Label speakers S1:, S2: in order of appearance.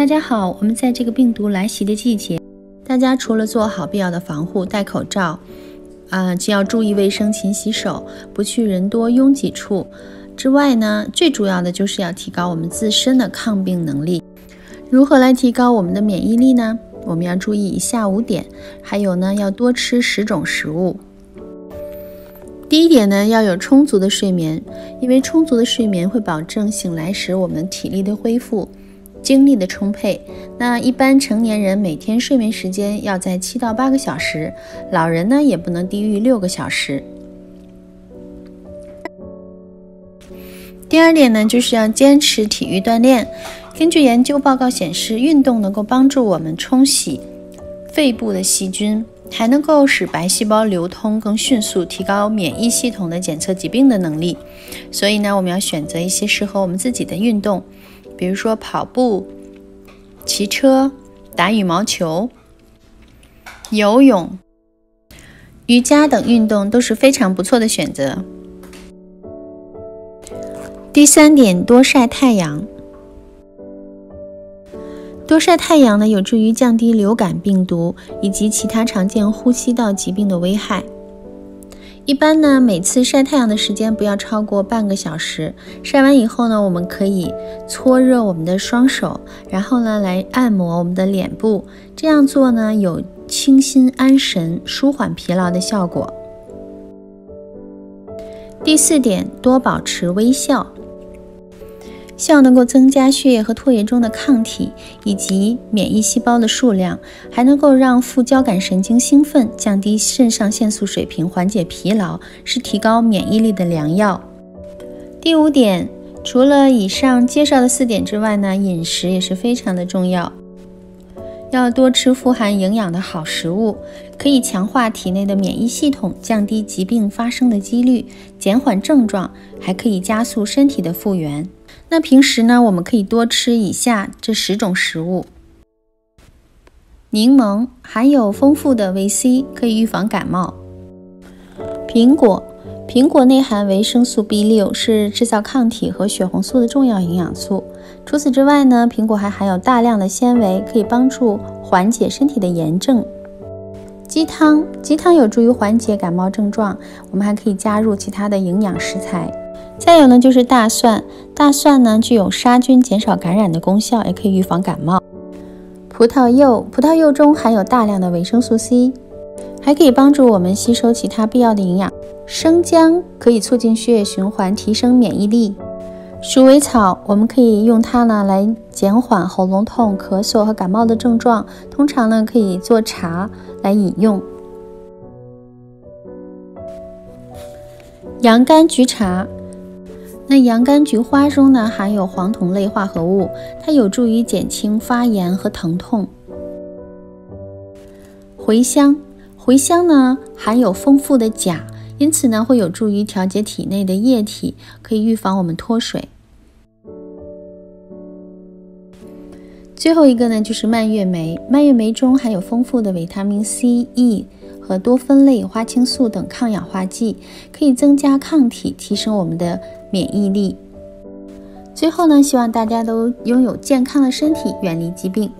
S1: 大家好，我们在这个病毒来袭的季节，大家除了做好必要的防护，戴口罩，啊，就要注意卫生，勤洗手，不去人多拥挤处之外呢，最主要的就是要提高我们自身的抗病能力。如何来提高我们的免疫力呢？我们要注意以下五点，还有呢，要多吃十种食物。第一点呢，要有充足的睡眠，因为充足的睡眠会保证醒来时我们体力的恢复。精力的充沛，那一般成年人每天睡眠时间要在七到八个小时，老人呢也不能低于六个小时。第二点呢，就是要坚持体育锻炼。根据研究报告显示，运动能够帮助我们冲洗肺部的细菌，还能够使白细胞流通更迅速，提高免疫系统的检测疾病的能力。所以呢，我们要选择一些适合我们自己的运动。比如说跑步、骑车、打羽毛球、游泳、瑜伽等运动都是非常不错的选择。第三点，多晒太阳。多晒太阳呢，有助于降低流感病毒以及其他常见呼吸道疾病的危害。一般呢，每次晒太阳的时间不要超过半个小时。晒完以后呢，我们可以搓热我们的双手，然后呢来按摩我们的脸部。这样做呢，有清心安神、舒缓疲劳的效果。第四点，多保持微笑。希望能够增加血液和唾液中的抗体以及免疫细胞的数量，还能够让副交感神经兴奋，降低肾上腺素水平，缓解疲劳，是提高免疫力的良药。第五点，除了以上介绍的四点之外呢，饮食也是非常的重要，要多吃富含营养的好食物，可以强化体内的免疫系统，降低疾病发生的几率，减缓症状，还可以加速身体的复原。那平时呢，我们可以多吃以下这十种食物：柠檬含有丰富的维 C，可以预防感冒；苹果，苹果内含维生素 B 六，是制造抗体和血红素的重要营养素。除此之外呢，苹果还含有大量的纤维，可以帮助缓解身体的炎症。鸡汤，鸡汤有助于缓解感冒症状。我们还可以加入其他的营养食材。再有呢，就是大蒜。大蒜呢，具有杀菌、减少感染的功效，也可以预防感冒。葡萄柚，葡萄柚中含有大量的维生素 C，还可以帮助我们吸收其他必要的营养。生姜可以促进血液循环，提升免疫力。鼠尾草，我们可以用它呢来减缓喉咙痛、咳嗽和感冒的症状，通常呢可以做茶来饮用。洋甘菊茶。那洋甘菊花中呢含有黄酮类化合物，它有助于减轻发炎和疼痛。茴香，茴香呢含有丰富的钾，因此呢会有助于调节体内的液体，可以预防我们脱水。最后一个呢就是蔓越莓，蔓越莓中含有丰富的维他命 C、E 和多酚类花青素等抗氧化剂，可以增加抗体，提升我们的。免疫力。最后呢，希望大家都拥有健康的身体，远离疾病。